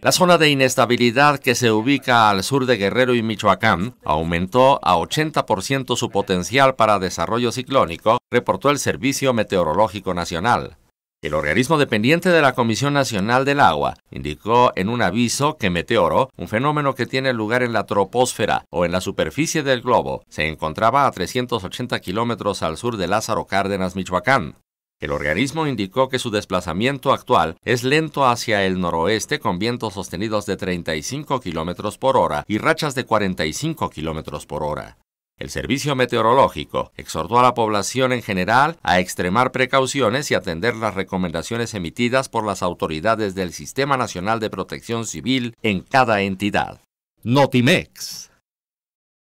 La zona de inestabilidad que se ubica al sur de Guerrero y Michoacán aumentó a 80% su potencial para desarrollo ciclónico, reportó el Servicio Meteorológico Nacional. El organismo dependiente de la Comisión Nacional del Agua indicó en un aviso que Meteoro, un fenómeno que tiene lugar en la troposfera o en la superficie del globo, se encontraba a 380 kilómetros al sur de Lázaro Cárdenas, Michoacán. El organismo indicó que su desplazamiento actual es lento hacia el noroeste con vientos sostenidos de 35 kilómetros por hora y rachas de 45 kilómetros por hora. El Servicio Meteorológico exhortó a la población en general a extremar precauciones y atender las recomendaciones emitidas por las autoridades del Sistema Nacional de Protección Civil en cada entidad. Notimex